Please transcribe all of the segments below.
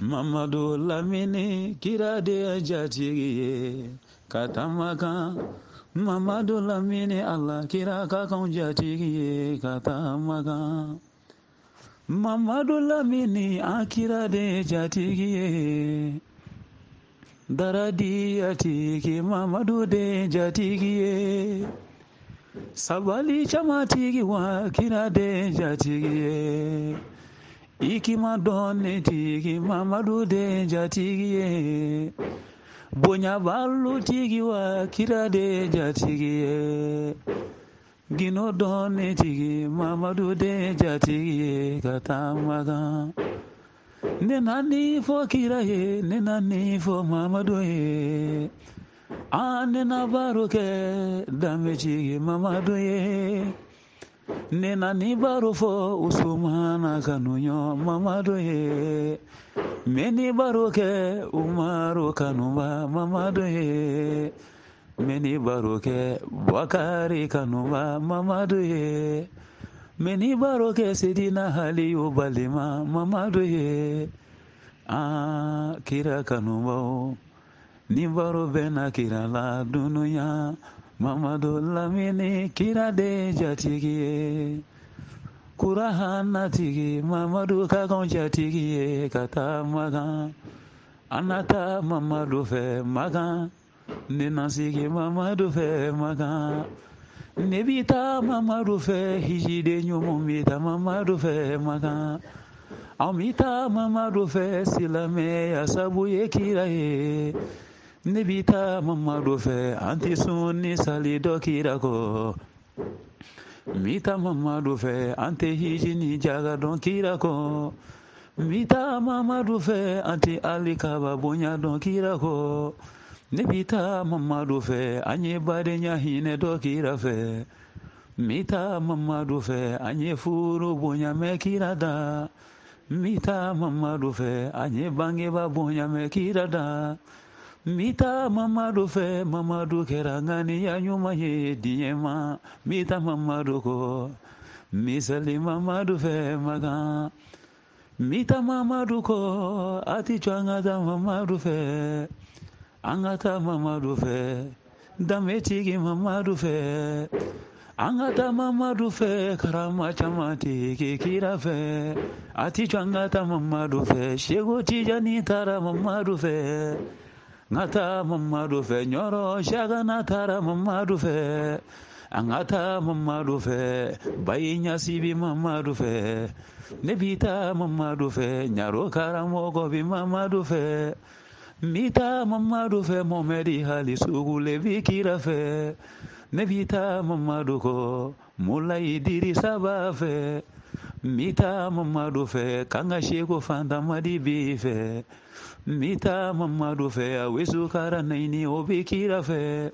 mamadu lamini kirade jatigi ka tama kan mamadu lamini ala kira ka kan jatigi ka mamadu lamini a kirade jatigi daradi atigi mamadu de jatigi sabali caman tigi wa kirade jatigi ikima dɔn ne tigi mamadu de jatigi ye bonyabalu tigi wa kira de jatigi ye gino dɔn ne tigi mamadu de jatigi ye ka taama kan ni fɔ kira ye ne na ni fɔ mamadu ye an ne na baro kɛ danbetigi mamadu ye nne na n'ibarufo usumana kanunyo mamadoye. Meni baruke umaru kanuba mamadoye. Meni baruke bakari kanuba mamadoye. Meni baruke sidina haliyu balima mamadoye. A ah, kira kanuba ni baro bena kira la dunuya. Mamadu lamini kira de jatigi ye kurahanatigi mamadu ka kan jatigi ye ka taa magan an na taa mamadu fɛ magan ne na sigi mamadu fɛ magan ne bi taa mamadu ɲuman bi taa mamadu fɛ magan Amita mamadu fɛ silamɛya sabu ye kira ye ne bi taa mamadu fɛ an tɛ sun ni sali dɔ kira kɔ n taa mamadu fɛ an tɛ hiji ni jaga dɔn kira kɔ n taa mamadu fɛ an tɛ ali kaba bonya dɔn kira kɔ ne bi taa mamadu fɛ an ye badenya hinɛ dɔ kira fɛ n taa mamadu fɛ an ye furu bonya mɛn kira da. N taa mamadu fɛ an ye bangeba bonya mɛn kira da taa mamadu fɛ mamadu kɛra ŋaniya ɲuman ye diɲɛ ma n mamadu kɔ misali mamadu fɛ makan mita mamadu kɔ a ti co an ka taa mamadu fɛ an ka taa mamadu fɛ danbetigi mamadu fɛ an ka taa mamadu fɛ karama caman tigi kira fɛ a ti co an ka taa mamadu fɛ seko tijani taara mamadu fɛ ngata mamadu fe nyoro shaga na tara mamadu fe angata mamadu fe bayi nyasibi mamadu fe nebita mamadu fe nyaro karamogo bi mamadu fe mita mamadu fe momedi hali sugule bikira fe nebita mamadu ko mulai diri saba mita mamadu fe kanga sheko fanta madi bi Mita mamadu fe awisu karanaini obikira fe.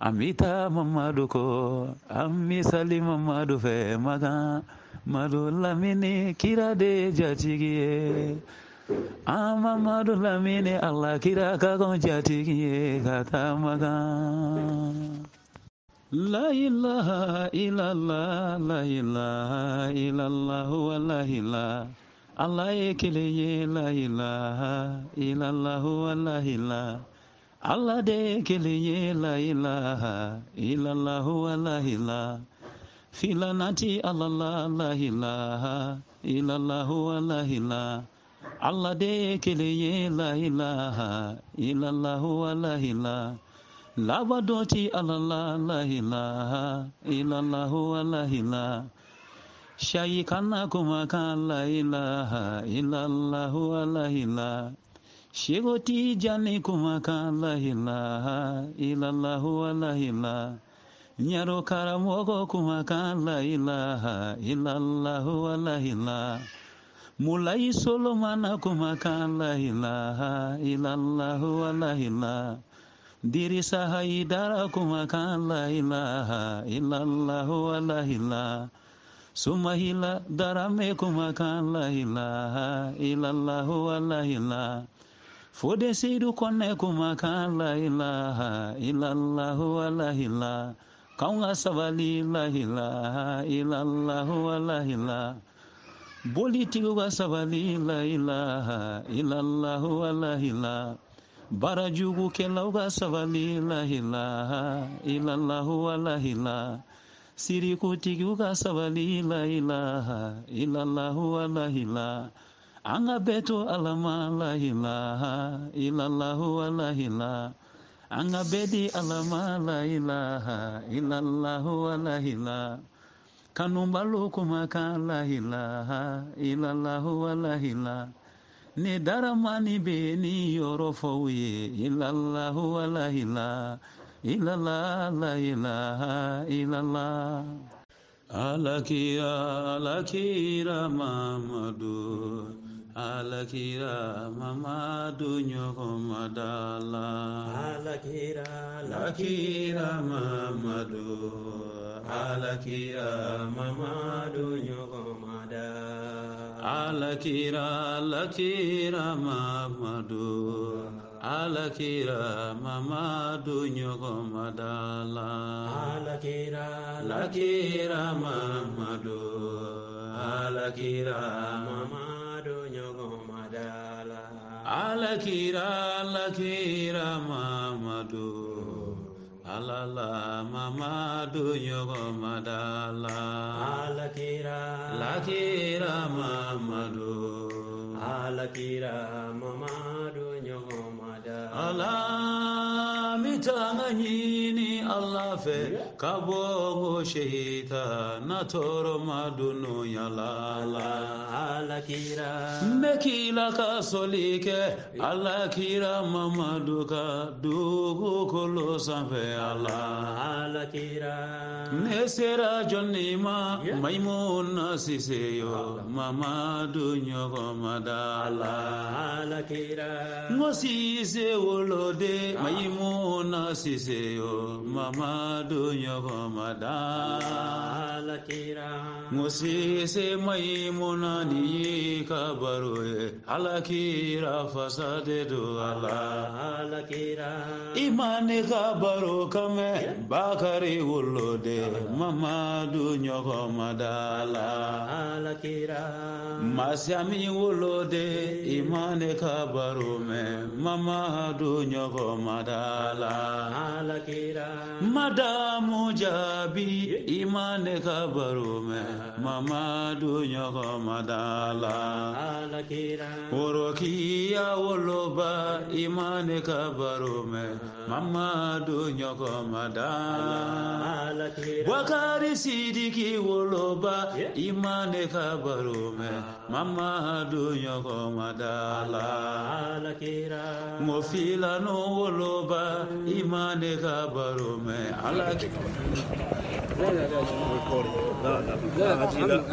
Amita mamadu ko ammi sali mamadu fe maga madu lamini kira de jatigiye. Ama madu lamini allah kira kakon jatigiye. Kata maga. لا إله إلا الله لا إله إلا الله ولا Allah ekele la ilaha illallahu la ilaha Allah de ekele la ilaha illallahu la ilaha Filanati Allah la ilaha illallahu la ilaha Allah de ekele la ilaha illallahu la ilaha Labadoti Allah la ilaha illallahu la ilaha shayikana kuma kan la ilaha illallahu alahila shegoti jani kuma ilaha illallahu alahila nyaro karamogo kuma ilaha illallahu alahila mulai solomana kuma kan la ilaha illallahu alahila diri sahaidara ilaha illallahu alahila Sumahila darame kumakan la ilaha ilallahu wa la ilaha. Fode sidu kone kumakan la ilaha ilallahu wa ilaha. Kaunga sabali la ilaha illallahu wa ilaha. Boli tiguga sabali la ilaha illallahu wa ilaha. Barajugu kelauga sabali la ilaha illallahu wa ilaha. siriku tiguga sabali la ilaha illallahu walahila anga beto alama la ilaha illallahu walahila anga bedi alama la ilaha illallahu walahila kanumbalu kumaka la ilaha illallahu walahila ni daramani be ni yoro fow ye illallahu walahila ilala la ilaha ilala. Alakira alakira mamadu alakira mamadu ɲɔgɔnmadala alakira alakira mamadu alakira mamadu ɲɔgɔnmada alakira alakira mamadu alakira mamadu ɲɔgɔnmadala alakira alakira mamadu alakira mamadu ɲɔgɔnmadala alakira alakira mamadu alala mamadu ɲɔgɔnmadala alakira alakira mamadu alakira mamadu ala mi tanga ɲini ala fɛ ka bɔ ko sehita na tɔɔrɔ ma dunu yala la alakira n bɛ k'i la ka sɔli kɛ ala. Kira mamadu ka dugukolo sanfɛ ala alakira. Ne sera jɔnni ma maimuna sise yo mamadu ɲɔgɔn ma da la alakira. Ngo sise wolode maimuna sise yo mamadu ɲɔgɔn da alakira. Ngo sise maimuna ni ye ka baro ye alakira fasade do ala. Alakira imane ka baro kame bakari wolode mamadu ɲɔgɔn da la alakira Masiami wolode imane ka baro mɛ mamadu ɲɔgɔn madala. Alakira madamu jaabi imane ka baro mɛ mamadu ɲɔgɔn madala alakira. Worokiya woloba imane ka baro mɛ mamadu ɲɔgɔn madala alakira. Wakari sidiki woloba imane ka baro mɛ mamadu ɲɔgɔn madala alakira. Ngo filanu woloba imane ka baro mɛ ala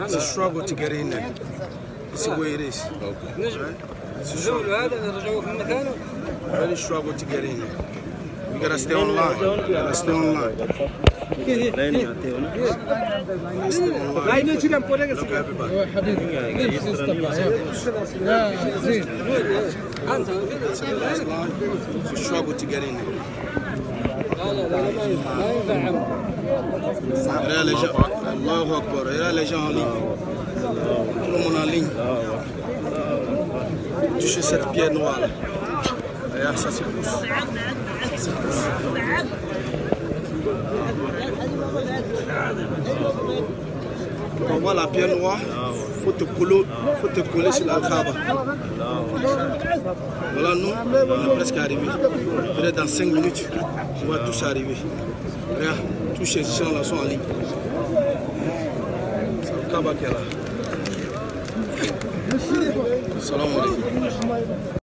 It's a struggle to get in there. It's the way it is. نزول هذا نرجعوه في مكانه Really struggle to get in there. We gotta stay online. We gotta stay online. Stay online. Look at everybody. It's a struggle to get in there. Regarde les gens. Allahu Akbar. Regarde les gens en ligne. Tout le monde en ligne. Touchez cette pierre noire là. Regarde, ça c'est pousse. Pour voir la pierre noire, faut te coller, faut te coller sur la Kaaba. Voilà, nous, on est presque arrivé. Peut-être dans 5 minutes, on va tous arriver. Regarde, tous ces gens-là sont en ligne. C'est le qui est là. Selamun Aleyküm.